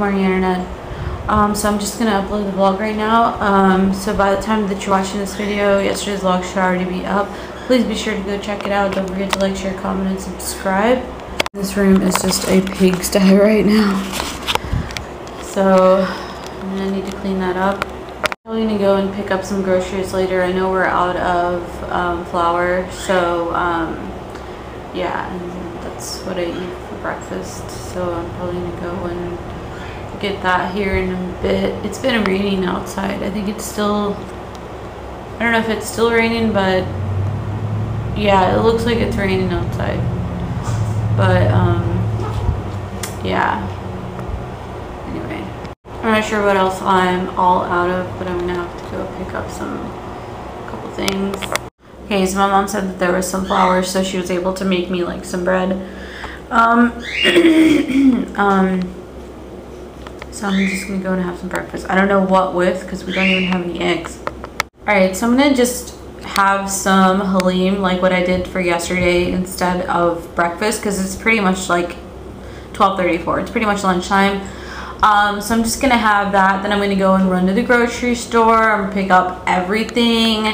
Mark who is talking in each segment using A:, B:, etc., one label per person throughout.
A: morning internet. Um, so I'm just gonna upload the vlog right now. Um, so by the time that you're watching this video, yesterday's vlog should already be up. Please be sure to go check it out. Don't forget to like, share, comment, and subscribe. This room is just a pigsty right now. So I'm gonna need to clean that up. I'm probably gonna go and pick up some groceries later. I know we're out of um, flour, so um, yeah, and that's what I eat for breakfast. So I'm probably gonna go and get that here in a bit. It's been raining outside. I think it's still, I don't know if it's still raining, but yeah, it looks like it's raining outside. But um, yeah. Anyway, I'm not sure what else I'm all out of, but I'm gonna have to go pick up some couple things. Okay, so my mom said that there was some flour, so she was able to make me like some bread. Um, um, so I'm just gonna go and have some breakfast. I don't know what with because we don't even have any eggs. All right, so I'm gonna just have some halim like what I did for yesterday instead of breakfast because it's pretty much like 12:34. It's pretty much lunchtime. Um, so I'm just gonna have that. Then I'm gonna go and run to the grocery store. I'm pick up everything,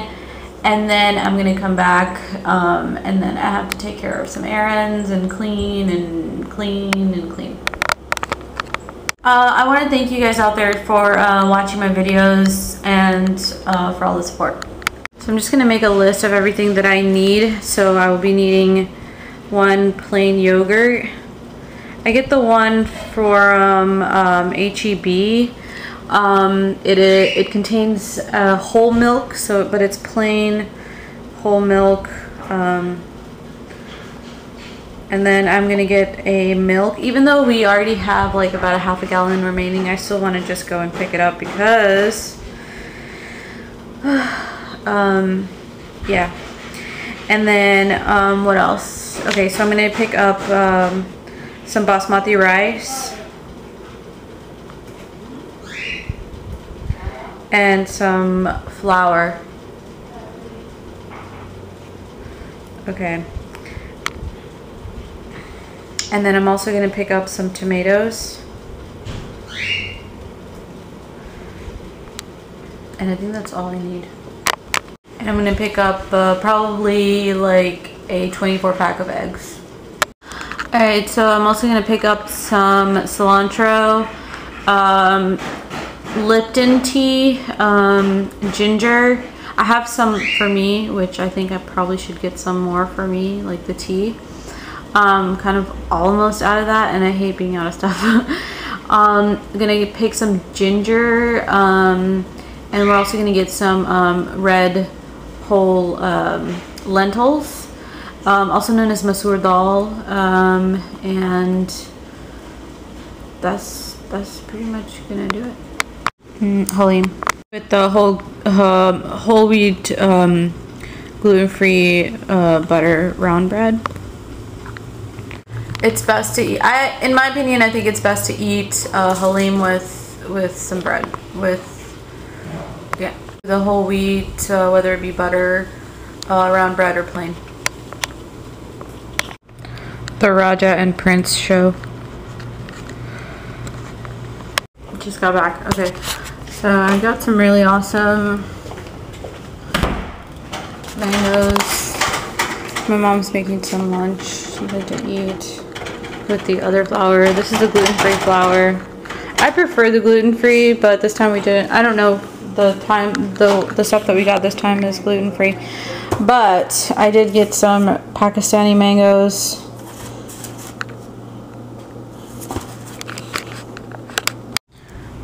A: and then I'm gonna come back. Um, and then I have to take care of some errands and clean and clean and clean. Uh, I want to thank you guys out there for uh, watching my videos and uh, for all the support. So I'm just going to make a list of everything that I need. So I will be needing one plain yogurt. I get the one from um, HEB. Um, it, it contains uh, whole milk, so but it's plain whole milk. Um, and then I'm gonna get a milk. Even though we already have like about a half a gallon remaining, I still want to just go and pick it up because, um, yeah. And then um, what else? Okay, so I'm gonna pick up um, some basmati rice and some flour. Okay. And then I'm also going to pick up some tomatoes. And I think that's all I need. And I'm going to pick up uh, probably like a 24 pack of eggs. Alright, so I'm also going to pick up some cilantro, um, Lipton tea, um, ginger. I have some for me, which I think I probably should get some more for me, like the tea um, kind of almost out of that and I hate being out of stuff. um, I'm gonna pick some ginger um, and we're also gonna get some um, red whole um, lentils, um, also known as masoor dal, and that's that's pretty much gonna do it. Mm, Halim with the whole whole wheat gluten-free uh, butter round bread it's best to eat. I, in my opinion, I think it's best to eat uh, halim with with some bread, with yeah, the whole wheat, uh, whether it be butter, uh, round bread or plain. The Raja and Prince show. Just got back. Okay, so I got some really awesome mangoes. My mom's making some lunch. She had to eat with the other flour. This is a gluten-free flour. I prefer the gluten-free, but this time we didn't. I don't know the time, the, the stuff that we got this time is gluten-free. But I did get some Pakistani mangoes.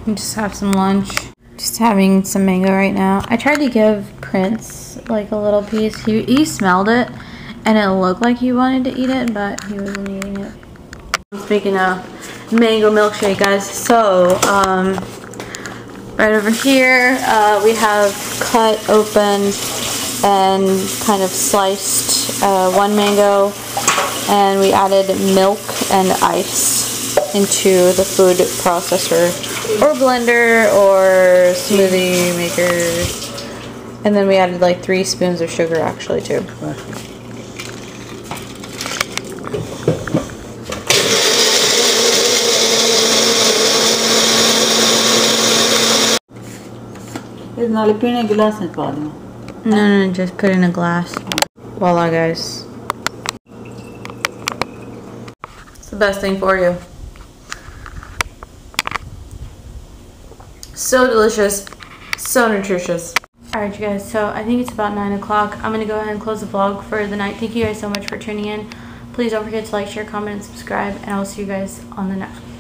A: And just have some lunch. Just having some mango right now. I tried to give Prince like a little piece. He, he smelled it and it looked like he wanted to eat it, but he wasn't eating it. Speaking of mango milkshake, guys, so um, right over here uh, we have cut open and kind of sliced uh, one mango and we added milk and ice into the food processor or blender or smoothie maker and then we added like three spoons of sugar actually too.
B: Here's in a glass and
A: No, no, just put in a glass. Voila, guys. It's the best thing for you. So delicious, so nutritious. Alright you guys, so I think it's about 9 o'clock. I'm going to go ahead and close the vlog for the night. Thank you guys so much for tuning in. Please don't forget to like, share, comment, and subscribe. And I'll see you guys on the next one.